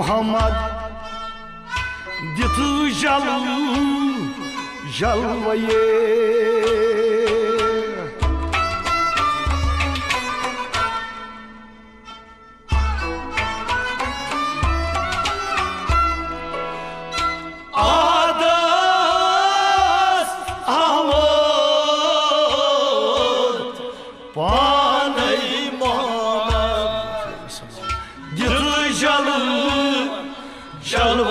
Muhammad. Ditu jal jalvaye Adas Ahmet Bağ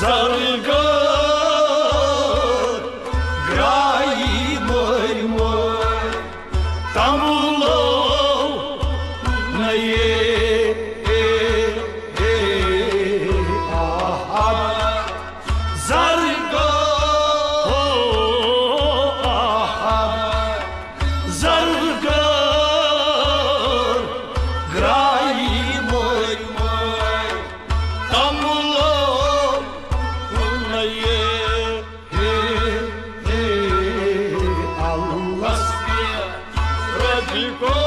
Sarı αφρικό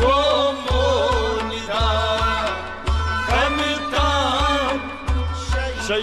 γομονιδά καμιτά σε.